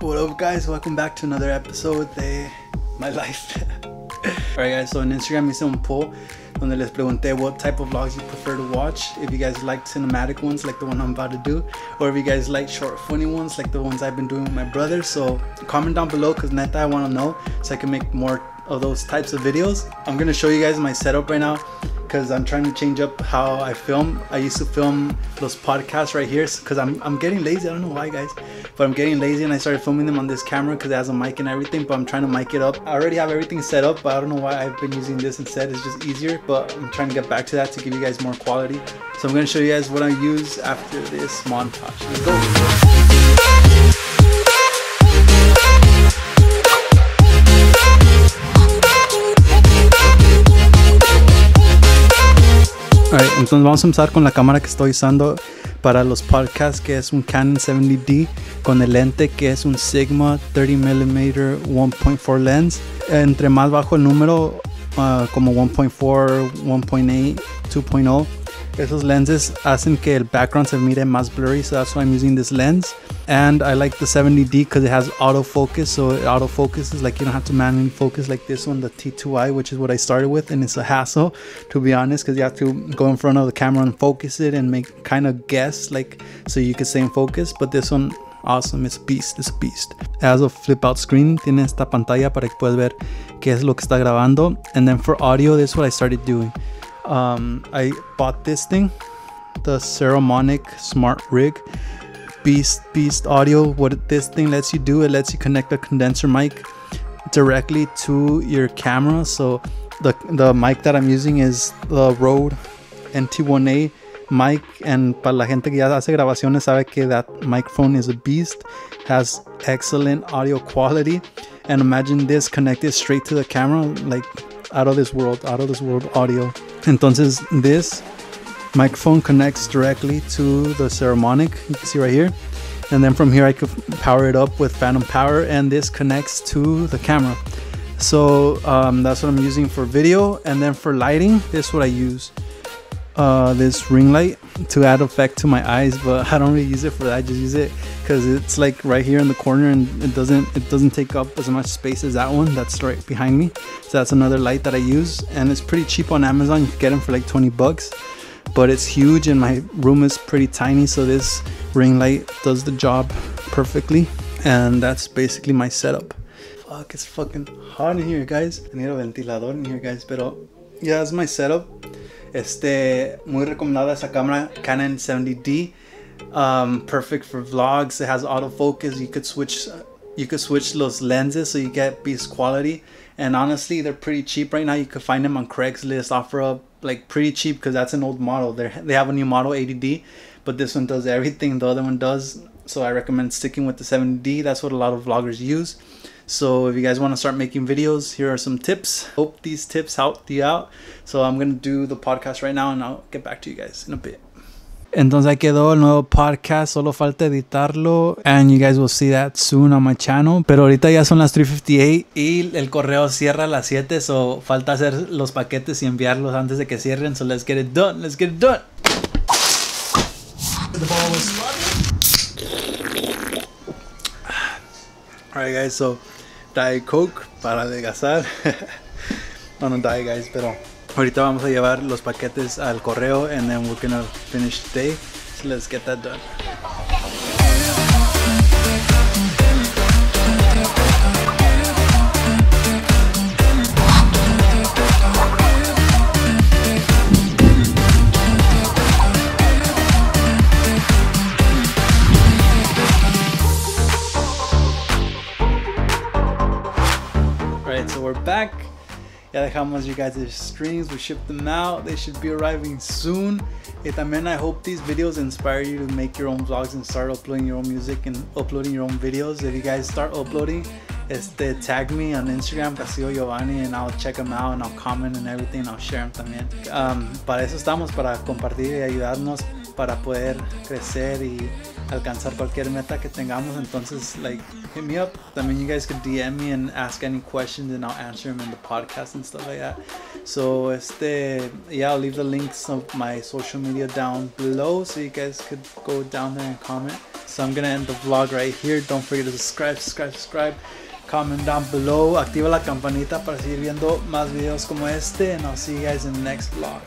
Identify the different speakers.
Speaker 1: What up, guys? Welcome back to another episode de My Life. Alright, guys, so on Instagram hice un poll donde les pregunté what type of vlogs you prefer to watch. If you guys like cinematic ones like the one I'm about to do, or if you guys like short, funny ones like the ones I've been doing with my brother. So comment down below because neta, I want to know so I can make more of those types of videos. I'm gonna show you guys my setup right now because I'm trying to change up how I film. I used to film those podcasts right here because I'm, I'm getting lazy. I don't know why, guys, but I'm getting lazy and I started filming them on this camera because it has a mic and everything. But I'm trying to mic it up. I already have everything set up, but I don't know why I've been using this instead. It's just easier, but I'm trying to get back to that to give you guys more quality. So I'm gonna show you guys what I use after this montage. Let's go. Alright, entonces vamos a empezar con la cámara que estoy usando para los podcasts, que es un Canon 70D con el lente que es un Sigma 30mm 1.4 lens. Entre más bajo el número, uh, como 1.4, 1.8, 2.0, esos lenses hacen que el background se mire más blurry, so that's why I'm using this lens. And I like the 70D because it has autofocus, so it autofocuses like you don't have to manually focus like this one, the T2i, which is what I started with, and it's a hassle to be honest, because you have to go in front of the camera and focus it and make kind of guess like so you can stay in focus. But this one awesome, it's a beast, it's a beast. It has a flip out screen, tiene esta pantalla para que puedas ver qué es lo que está grabando. And then for audio, this is what I started doing. Um, I bought this thing, the Saramonic Smart Rig. Beast Beast Audio. What this thing lets you do, it lets you connect a condenser mic directly to your camera. So the the mic that I'm using is the Rode NT1A mic and para la gente que ya hace grabaciones sabe que that microphone is a beast has excellent audio quality and imagine this connected straight to the camera like out of this world out of this world audio. Entonces this microphone connects directly to the Saramonic you can see right here. And then from here I could power it up with phantom power and this connects to the camera. So um, that's what I'm using for video and then for lighting this is what I use uh, this ring light to add effect to my eyes but I don't really use it for that. I just use it because it's like right here in the corner and it doesn't it doesn't take up as much space as that one that's right behind me. So that's another light that I use and it's pretty cheap on Amazon. You can get them for like 20 bucks but it's huge and my room is pretty tiny so this ring light does the job perfectly and that's basically my setup. Fuck it's fucking hot in here guys. I need a ventilador in here guys But yeah that's my setup este muy recomendada esa cámara Canon 70D um, perfect for vlogs. It has autofocus. You could switch you could switch those lenses so you get beast quality. And honestly they're pretty cheap right now. You could find them on Craigslist. Offer up like pretty cheap because that's an old model. They they have a new model 80D but this one does everything the other one does. So I recommend sticking with the 70D that's what a lot of vloggers use so if you guys want to start making videos here are some tips hope these tips help you out so I'm gonna do the podcast right now and I'll get back to you guys in a bit Entonces ahí quedó el nuevo podcast, solo falta editarlo. And you guys will see that soon on my channel. Pero ahorita ya son las 3.58 y el correo cierra a las 7. So falta hacer los paquetes y enviarlos antes de que cierren. So let's get it done, let's get it done. Alright guys, so Diet Coke para adelgazar. no, no Diet guys, pero ahorita vamos a llevar los paquetes al correo and then we're gonna finish today. So let's get that done. We're back. Ya dejamos you guys' streams. We shipped them out. They should be arriving soon. Y también I hope these videos inspire you to make your own vlogs and start uploading your own music and uploading your own videos. If you guys start uploading, este, tag me on Instagram, Castillo Jovanny, and I'll check them out and I'll comment and everything. And I'll share them también. Um, para eso estamos, para compartir y ayudarnos para poder crecer y alcanzar cualquier meta que tengamos. Entonces, like, hit me up. También you guys could DM me and ask any questions and I'll answer them in the podcast and stuff like that. So, este, yeah, I'll leave the links of my social media down below so you guys could go down there and comment. So I'm gonna end the vlog right here. Don't forget to subscribe, subscribe, subscribe. Comment down below. Activa la campanita para seguir viendo más videos como este. And I'll see you guys in the next vlog.